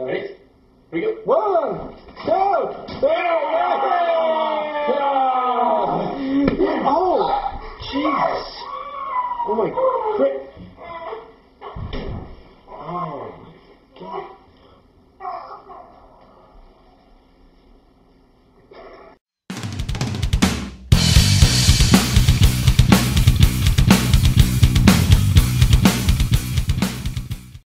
All right. We go. One, two, three. Oh, Jesus. Oh my. Frick.